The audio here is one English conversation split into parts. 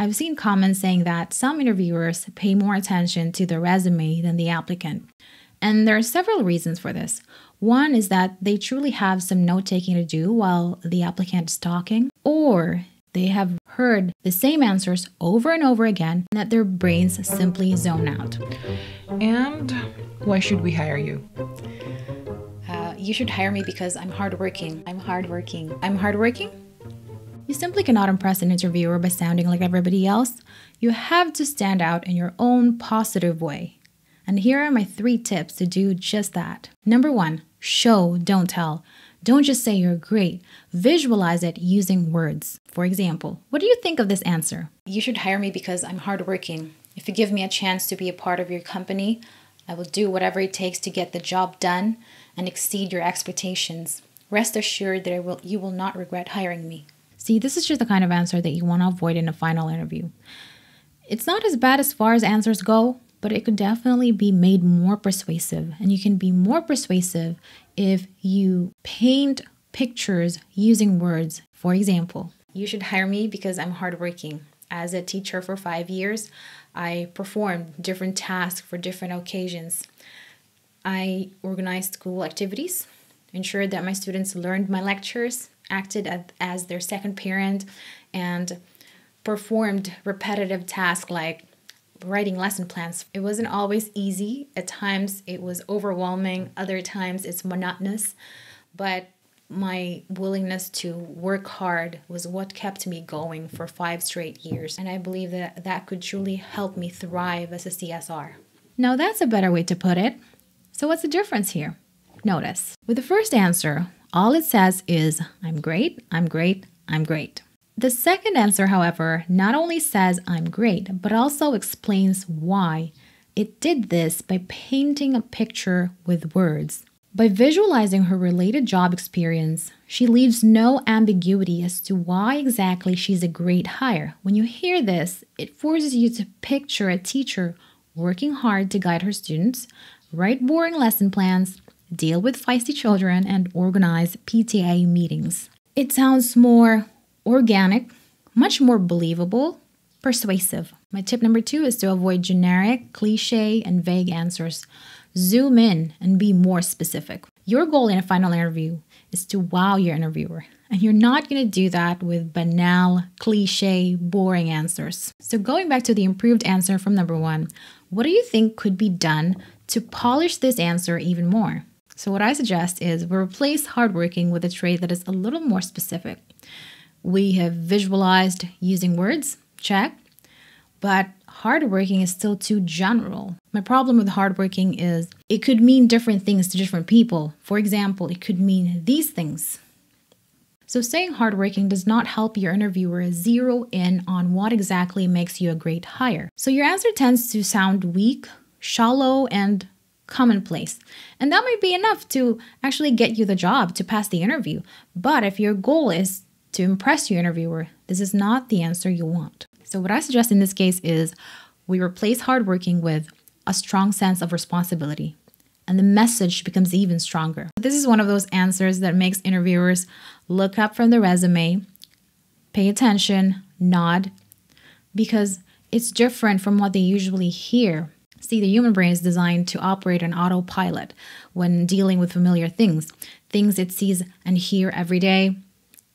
I've seen comments saying that some interviewers pay more attention to the resume than the applicant. And there are several reasons for this. One is that they truly have some note taking to do while the applicant is talking, or they have heard the same answers over and over again, and that their brains simply zone out. And why should we hire you? Uh, you should hire me because I'm hardworking. I'm hardworking. I'm hardworking? You simply cannot impress an interviewer by sounding like everybody else. You have to stand out in your own positive way. And here are my three tips to do just that. Number one, show, don't tell. Don't just say you're great, visualize it using words. For example, what do you think of this answer? You should hire me because I'm hardworking. If you give me a chance to be a part of your company, I will do whatever it takes to get the job done and exceed your expectations. Rest assured that will, you will not regret hiring me. See, this is just the kind of answer that you want to avoid in a final interview. It's not as bad as far as answers go, but it could definitely be made more persuasive. And you can be more persuasive if you paint pictures using words. For example, you should hire me because I'm hardworking. As a teacher for five years, I performed different tasks for different occasions. I organized school activities, ensured that my students learned my lectures, acted as their second parent, and performed repetitive tasks like writing lesson plans. It wasn't always easy. At times it was overwhelming, other times it's monotonous, but my willingness to work hard was what kept me going for five straight years. And I believe that that could truly help me thrive as a CSR. Now, that's a better way to put it. So, what's the difference here? Notice with the first answer, all it says is, I'm great, I'm great, I'm great. The second answer, however, not only says I'm great, but also explains why. It did this by painting a picture with words. By visualizing her related job experience, she leaves no ambiguity as to why exactly she's a great hire. When you hear this, it forces you to picture a teacher working hard to guide her students, write boring lesson plans, deal with feisty children, and organize PTA meetings. It sounds more organic, much more believable, persuasive. My tip number two is to avoid generic, cliche, and vague answers. Zoom in and be more specific. Your goal in a final interview is to wow your interviewer, and you're not going to do that with banal, cliche, boring answers. So, going back to the improved answer from number one, what do you think could be done to polish this answer even more? So, what I suggest is we replace hardworking with a trait that is a little more specific. We have visualized using words, check, but hardworking is still too general. My problem with hardworking is it could mean different things to different people. For example, it could mean these things. So, saying hardworking does not help your interviewer zero in on what exactly makes you a great hire. So, your answer tends to sound weak, shallow, and commonplace. And that might be enough to actually get you the job to pass the interview. But if your goal is to impress your interviewer, this is not the answer you want. So, what I suggest in this case is we replace hardworking with a strong sense of responsibility, and the message becomes even stronger. This is one of those answers that makes interviewers look up from the resume, pay attention, nod, because it's different from what they usually hear. See, the human brain is designed to operate on autopilot when dealing with familiar things, things it sees and hear every day,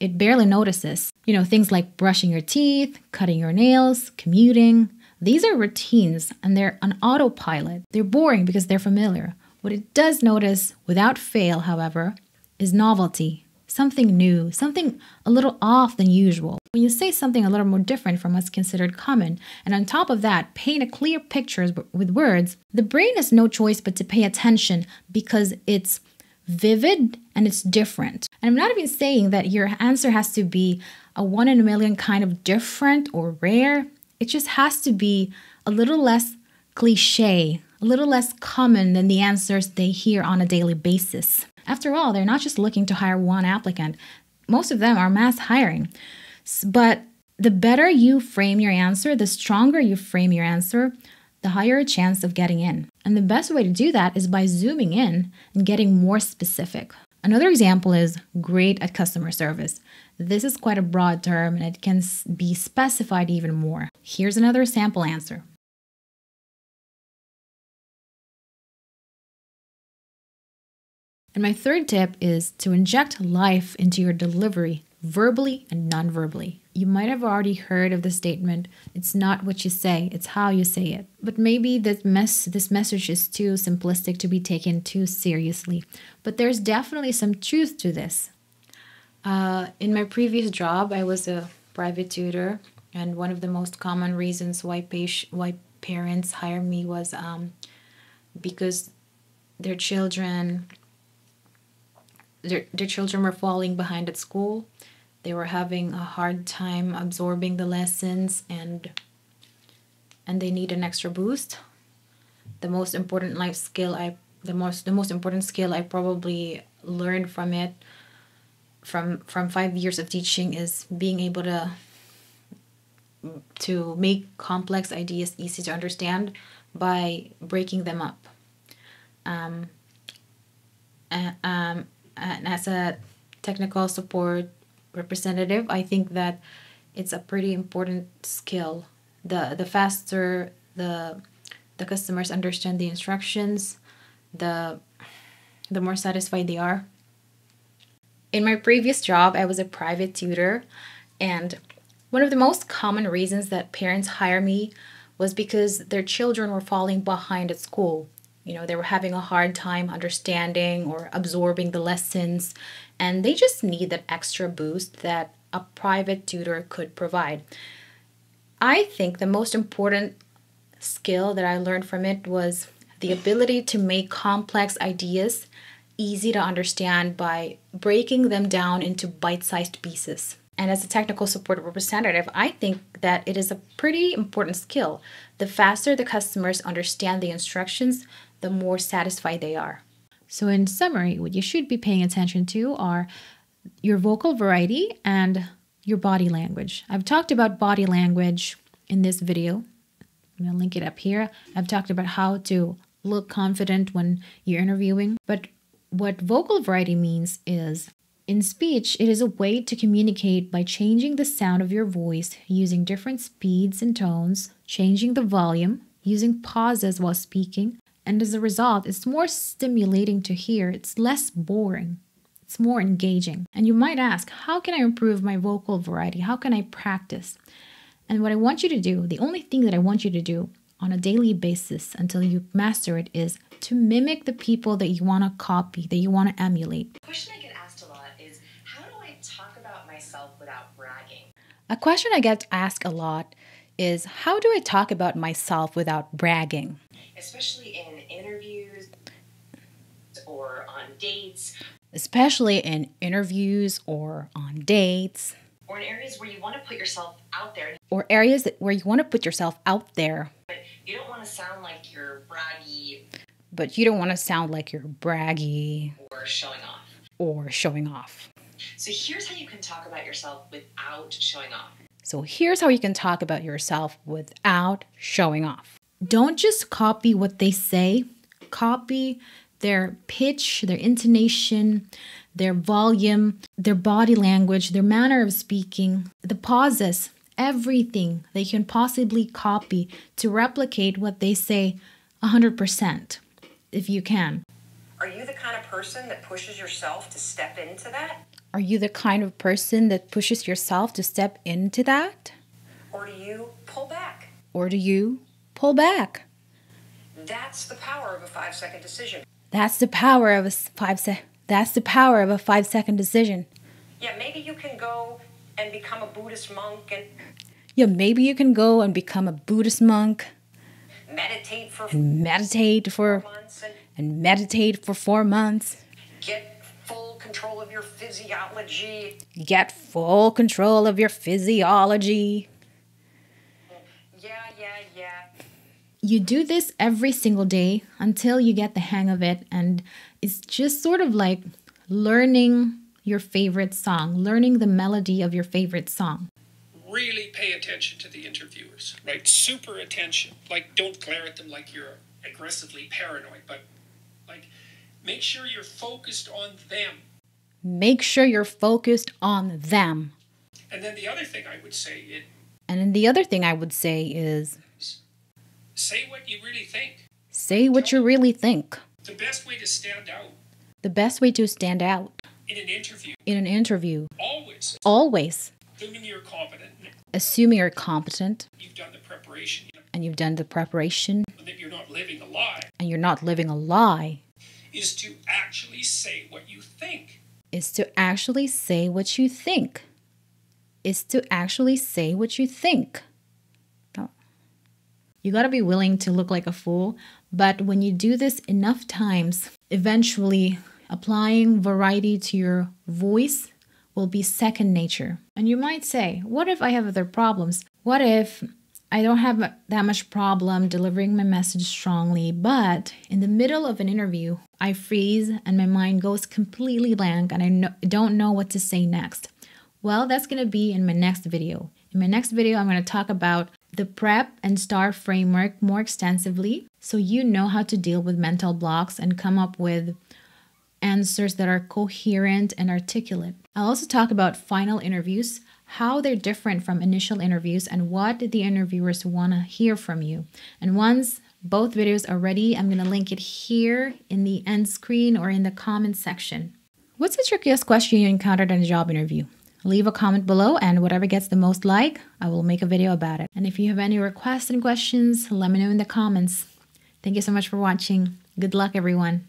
it barely notices. You know, things like brushing your teeth, cutting your nails, commuting. These are routines and they're on autopilot. They're boring because they're familiar. What it does notice without fail, however, is novelty, something new, something a little off than usual. When you say something a little more different from what's considered common, and on top of that, paint a clear picture with words, the brain has no choice but to pay attention because it's vivid and it's different. And I'm not even saying that your answer has to be a one in a million kind of different or rare. It just has to be a little less cliche, a little less common than the answers they hear on a daily basis. After all, they're not just looking to hire one applicant, most of them are mass hiring. But the better you frame your answer, the stronger you frame your answer, the higher a chance of getting in. And the best way to do that is by zooming in and getting more specific. Another example is great at customer service. This is quite a broad term and it can be specified even more. Here's another sample answer. And my third tip is to inject life into your delivery, verbally and non verbally. You might have already heard of the statement, it's not what you say, it's how you say it. But maybe this, mess, this message is too simplistic to be taken too seriously. But there's definitely some truth to this. Uh, in my previous job, I was a private tutor, and one of the most common reasons why, why parents hire me was um, because their children their, their children were falling behind at school. They were having a hard time absorbing the lessons and and they need an extra boost. The most important life skill I the most the most important skill I probably learned from it from from 5 years of teaching is being able to to make complex ideas easy to understand by breaking them up. Um, uh, um, and as a technical support representative, I think that it's a pretty important skill. The the faster the the customers understand the instructions, the the more satisfied they are. In my previous job, I was a private tutor, and one of the most common reasons that parents hire me was because their children were falling behind at school you know they were having a hard time understanding or absorbing the lessons and they just need that extra boost that a private tutor could provide i think the most important skill that i learned from it was the ability to make complex ideas easy to understand by breaking them down into bite-sized pieces and as a technical support representative, I think that it is a pretty important skill. The faster the customers understand the instructions, the more satisfied they are. So, in summary, what you should be paying attention to are your vocal variety and your body language. I've talked about body language in this video. I'm going to link it up here. I've talked about how to look confident when you're interviewing. But what vocal variety means is in speech, it is a way to communicate by changing the sound of your voice using different speeds and tones, changing the volume, using pauses while speaking, and as a result, it's more stimulating to hear, it's less boring. It's more engaging. And you might ask, how can I improve my vocal variety? How can I practice? And what I want you to do, the only thing that I want you to do on a daily basis until you master it is to mimic the people that you want to copy, that you want to emulate. A question I get asked a lot is how do I talk about myself without bragging? A question I get asked a lot is how do I talk about myself without bragging? Especially in interviews or on dates. Especially in interviews or on dates. Or in areas where you want to put yourself out there. Or areas that, where you want to put yourself out there. But you don't want to sound like you're braggy. But you don't want to sound like you're braggy. Or showing off. Or showing off. So here's how you can talk about yourself without showing off. So here's how you can talk about yourself without showing off. Don't just copy what they say, copy their pitch, their intonation, their volume, their body language, their manner of speaking, the pauses, everything they can possibly copy to replicate what they say 100% if you can. Are you the kind of person that pushes yourself to step into that? Are you the kind of person that pushes yourself to step into that? Or do you pull back? Or do you pull back? That's the power of a 5-second decision. That's the power of a 5 se- That's the power of a 5-second decision. Yeah, maybe you can go and become a Buddhist monk and Yeah, maybe you can go and become a Buddhist monk. Meditate for and meditate for months and, and meditate for 4 months. Get full control of your physiology. Get full control of your physiology. Yeah, yeah, yeah. You do this every single day until you get the hang of it. And it's just sort of like learning your favorite song, learning the melody of your favorite song. Really pay attention to the interviewers, right? Super attention. Like, don't glare at them like you're aggressively paranoid, but like, make sure you're focused on them. Make sure you're focused on them. And then the other thing I would say is And then the other thing I would say is say what you really think. say what you really think. The best way to stand out. The best way to stand out. In an interview, in an interview, always, always. Assuming you're competent, assuming you're competent. You've done the preparation, and you've done the preparation. And that you're not living a lie, and you're not living a lie, is to actually say what you think. is to actually say what you think. Is to actually say what you think. You got to be willing to look like a fool, but when you do this enough times, eventually applying variety to your voice will be second nature. And you might say, What if I have other problems? What if I don't have that much problem delivering my message strongly, but in the middle of an interview, I freeze and my mind goes completely blank and I no- don't know what to say next? Well, that's going to be in my next video. In my next video, I'm going to talk about the PREP and STAR framework more extensively so you know how to deal with mental blocks and come up with answers that are coherent and articulate. I'll also talk about final interviews, how they're different from initial interviews, and what the interviewers want to hear from you. And once both videos are ready, I'm going to link it here in the end screen or in the comment section. What's the trickiest question you encountered in a job interview? Leave a comment below, and whatever gets the most like, I will make a video about it. And if you have any requests and questions, let me know in the comments. Thank you so much for watching. Good luck, everyone.